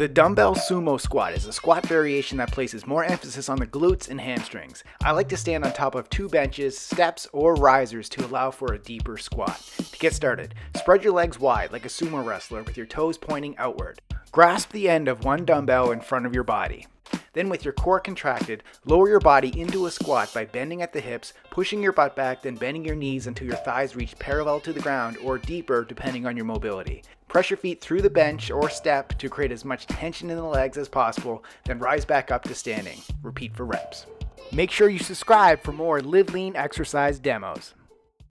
The dumbbell sumo squat is a squat variation that places more emphasis on the glutes and hamstrings. I like to stand on top of two benches, steps, or risers to allow for a deeper squat. To get started, spread your legs wide like a sumo wrestler with your toes pointing outward. Grasp the end of one dumbbell in front of your body. Then, with your core contracted, lower your body into a squat by bending at the hips, pushing your butt back, then bending your knees until your thighs reach parallel to the ground or deeper depending on your mobility. Press your feet through the bench or step to create as much tension in the legs as possible, then rise back up to standing. Repeat for reps. Make sure you subscribe for more Live Lean exercise demos.